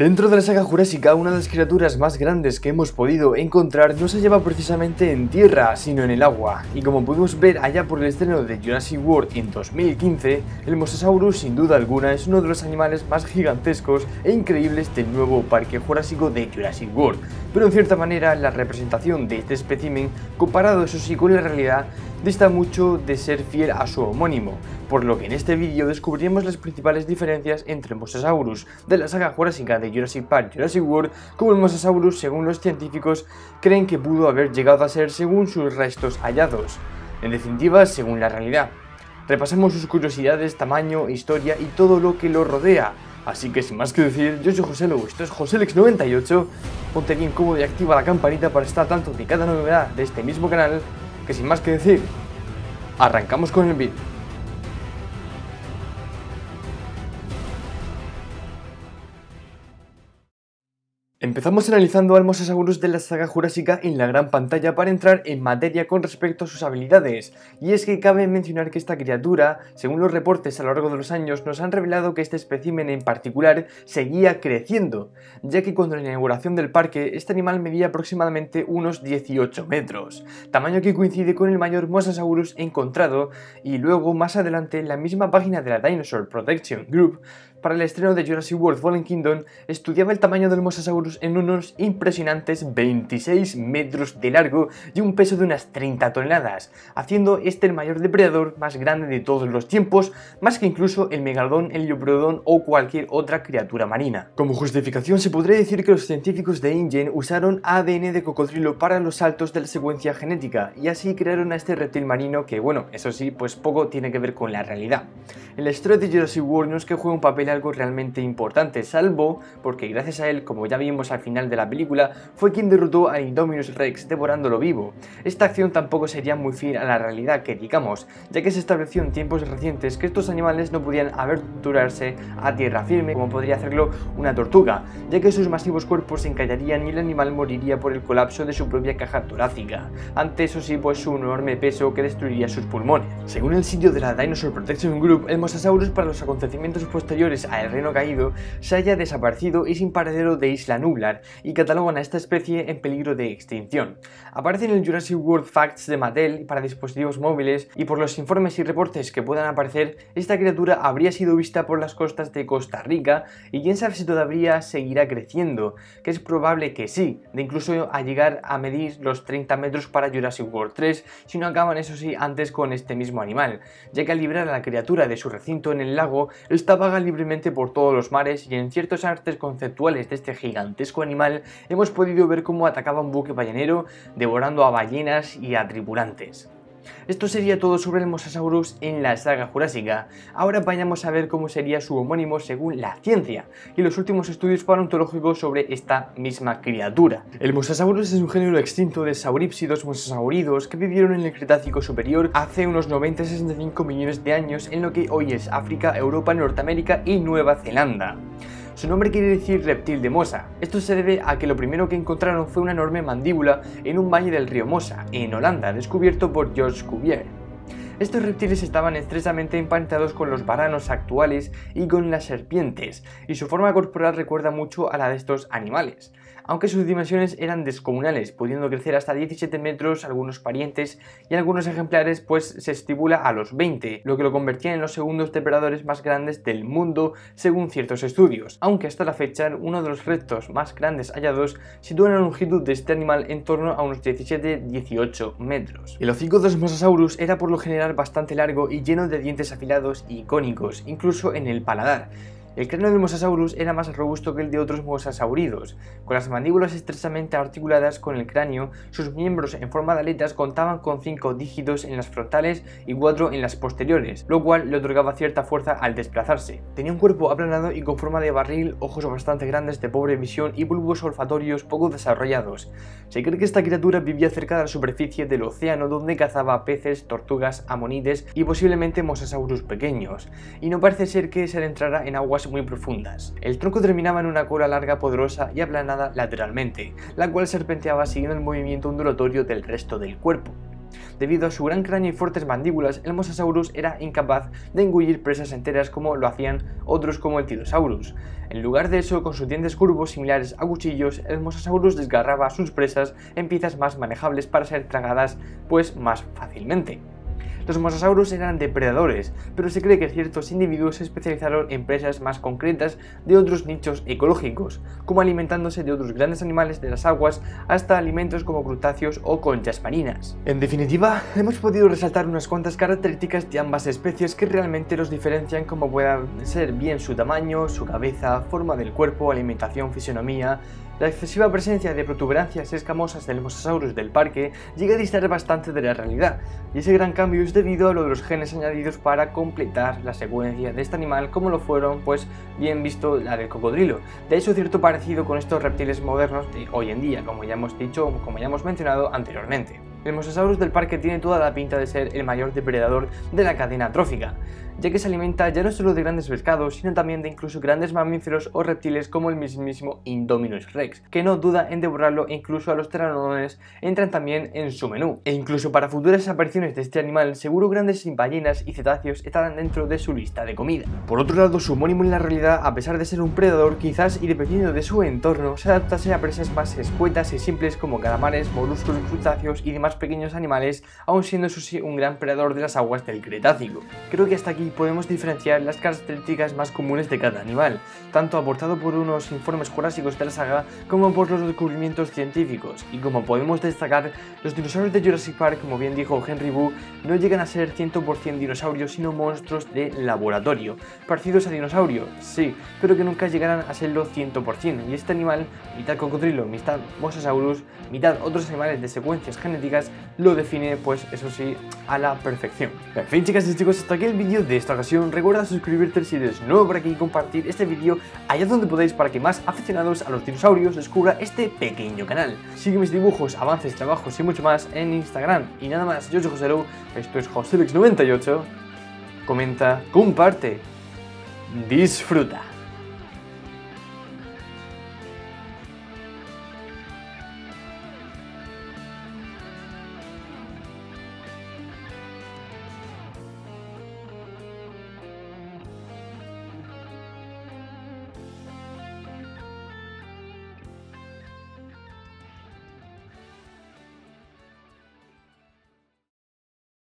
Dentro de la saga jurásica, una de las criaturas más grandes que hemos podido encontrar no se lleva precisamente en tierra, sino en el agua. Y como pudimos ver allá por el estreno de Jurassic World en 2015, el Mosasaurus sin duda alguna es uno de los animales más gigantescos e increíbles del nuevo parque jurásico de Jurassic World. Pero en cierta manera la representación de este espécimen, comparado eso sí con la realidad, dista mucho de ser fiel a su homónimo, por lo que en este vídeo descubriremos las principales diferencias entre Mosasaurus de la saga jurásica de Jurassic Park Jurassic World como el Mosasaurus según los científicos creen que pudo haber llegado a ser según sus restos hallados, en definitiva según la realidad. Repasemos sus curiosidades, tamaño, historia y todo lo que lo rodea. Así que sin más que decir, yo soy José Lobo, esto es JoséLex98, ponte bien cómodo y activa la campanita para estar tanto de cada novedad de este mismo canal, que sin más que decir, arrancamos con el vídeo. Empezamos analizando al Mosasaurus de la saga jurásica en la gran pantalla para entrar en materia con respecto a sus habilidades, y es que cabe mencionar que esta criatura, según los reportes a lo largo de los años, nos han revelado que este espécimen en particular seguía creciendo, ya que cuando la inauguración del parque este animal medía aproximadamente unos 18 metros, tamaño que coincide con el mayor Mosasaurus encontrado, y luego más adelante en la misma página de la Dinosaur Protection Group para el estreno de Jurassic World Fallen Kingdom, estudiaba el tamaño del Mosasaurus en unos impresionantes 26 metros de largo y un peso de unas 30 toneladas, haciendo este el mayor depredador más grande de todos los tiempos, más que incluso el megalodón, el leoprodón o cualquier otra criatura marina. Como justificación se podría decir que los científicos de InGen usaron ADN de cocodrilo para los saltos de la secuencia genética y así crearon a este reptil marino que, bueno, eso sí, pues poco tiene que ver con la realidad. La historia de Jurassic World no es que juegue un papel algo realmente importante, salvo porque gracias a él, como ya vimos al final de la película, fue quien derrotó a Indominus Rex devorándolo vivo. Esta acción tampoco sería muy fiel a la realidad que digamos, ya que se estableció en tiempos recientes que estos animales no podían aventurarse a tierra firme como podría hacerlo una tortuga, ya que sus masivos cuerpos se encallarían y el animal moriría por el colapso de su propia caja torácica, ante eso sí pues su enorme peso que destruiría sus pulmones. Según el sitio de la Dinosaur Protection Group, el Mosasaurus para los acontecimientos posteriores al reino caído se haya desaparecido y sin paradero de Isla Nublar y catalogan a esta especie en peligro de extinción. Aparece en el Jurassic World Facts de Mattel para dispositivos móviles y por los informes y reportes que puedan aparecer, esta criatura habría sido vista por las costas de Costa Rica y quién sabe si todavía seguirá creciendo, que es probable que sí, de incluso a llegar a medir los 30 metros para Jurassic World 3, si no acaban eso sí antes con este mismo animal, ya que al librar a la criatura de su recinto en el lago, esta vaga libremente por todos los mares y en ciertos artes conceptuales de este gigantesco animal hemos podido ver cómo atacaba un buque ballenero devorando a ballenas y a tripulantes. Esto sería todo sobre el Mosasaurus en la saga jurásica. Ahora vayamos a ver cómo sería su homónimo según la ciencia y los últimos estudios paleontológicos sobre esta misma criatura. El Mosasaurus es un género extinto de saurípsidos mosasauridos que vivieron en el Cretácico superior hace unos 90-65 millones de años en lo que hoy es África, Europa, Norteamérica y Nueva Zelanda. Su nombre quiere decir reptil de Mosa. Esto se debe a que lo primero que encontraron fue una enorme mandíbula en un valle del río Mosa, en Holanda, descubierto por George Cuvier. Estos reptiles estaban estrechamente emparentados con los varanos actuales y con las serpientes, y su forma corporal recuerda mucho a la de estos animales aunque sus dimensiones eran descomunales, pudiendo crecer hasta 17 metros algunos parientes y algunos ejemplares pues se estipula a los 20, lo que lo convertía en los segundos depredadores más grandes del mundo según ciertos estudios, aunque hasta la fecha uno de los restos más grandes hallados sitúa la longitud de este animal en torno a unos 17-18 metros. El hocico de los Mosasaurus era por lo general bastante largo y lleno de dientes afilados y cónicos, incluso en el paladar, el cráneo del Mosasaurus era más robusto que el de otros mosasauridos. Con las mandíbulas estrechamente articuladas con el cráneo, sus miembros en forma de aletas contaban con 5 dígitos en las frontales y 4 en las posteriores, lo cual le otorgaba cierta fuerza al desplazarse. Tenía un cuerpo aplanado y con forma de barril, ojos bastante grandes de pobre visión y bulbos olfatorios poco desarrollados. Se cree que esta criatura vivía cerca de la superficie del océano donde cazaba peces, tortugas, amonides y posiblemente mosasaurus pequeños, y no parece ser que se adentrara en aguas muy profundas. El tronco terminaba en una cola larga, poderosa y aplanada lateralmente, la cual serpenteaba siguiendo el movimiento ondulatorio del resto del cuerpo. Debido a su gran cráneo y fuertes mandíbulas, el Mosasaurus era incapaz de engullir presas enteras como lo hacían otros como el Tyrannosaurus. En lugar de eso, con sus dientes curvos similares a cuchillos, el Mosasaurus desgarraba sus presas en piezas más manejables para ser tragadas pues más fácilmente. Los mosasaurus eran depredadores, pero se cree que ciertos individuos se especializaron en presas más concretas de otros nichos ecológicos, como alimentándose de otros grandes animales de las aguas hasta alimentos como crustáceos o conchas marinas. En definitiva, hemos podido resaltar unas cuantas características de ambas especies que realmente los diferencian como puedan ser bien su tamaño, su cabeza, forma del cuerpo, alimentación, fisionomía, la excesiva presencia de protuberancias escamosas del Mosasaurus del parque llega a distar bastante de la realidad, y ese gran cambio es debido a lo de los genes añadidos para completar la secuencia de este animal, como lo fueron, pues, bien visto la del cocodrilo. De hecho, cierto parecido con estos reptiles modernos de hoy en día, como ya hemos dicho, como ya hemos mencionado anteriormente. El Mosasaurus del parque tiene toda la pinta de ser el mayor depredador de la cadena trófica, ya que se alimenta ya no solo de grandes pescados, sino también de incluso grandes mamíferos o reptiles como el mismísimo Indominus rex, que no duda en devorarlo e incluso a los pteranodones entran también en su menú. E incluso para futuras apariciones de este animal, seguro grandes ballenas y cetáceos estarán dentro de su lista de comida. Por otro lado, su homónimo en la realidad, a pesar de ser un predador, quizás y dependiendo de su entorno, se adaptase a presas más escuetas y simples como calamares, moluscos, crustáceos y demás pequeños animales, aun siendo sí un gran predador de las aguas del Cretácico. Creo que hasta aquí podemos diferenciar las características más comunes de cada animal, tanto aportado por unos informes jurásicos de la saga como por los descubrimientos científicos, y como podemos destacar, los dinosaurios de Jurassic Park, como bien dijo Henry Wu, no llegan a ser 100% dinosaurios, sino monstruos de laboratorio, parecidos a dinosaurios, sí, pero que nunca llegarán a serlo 100%, y este animal, mitad cocodrilo, mitad mosasaurus, mitad otros animales de secuencias genéticas, lo define, pues eso sí, a la perfección. En fin, chicas y chicos, hasta aquí el vídeo de esta ocasión. Recuerda suscribirte si eres nuevo por aquí y compartir este vídeo allá donde podáis para que más aficionados a los dinosaurios descubra este pequeño canal. Sigue mis dibujos, avances, trabajos y mucho más en Instagram. Y nada más, yo soy José Lu, esto es Josélex98. Comenta, comparte, disfruta.